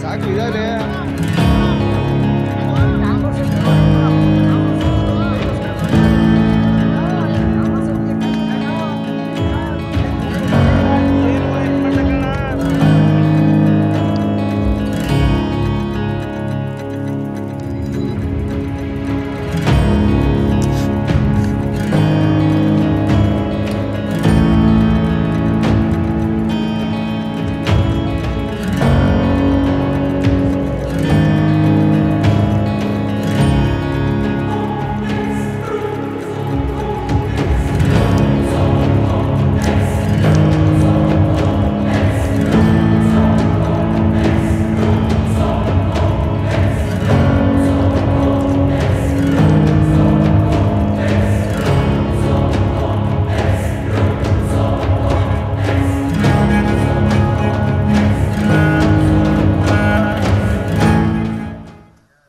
啥鬼在这？